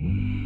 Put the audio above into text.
Mm-hmm.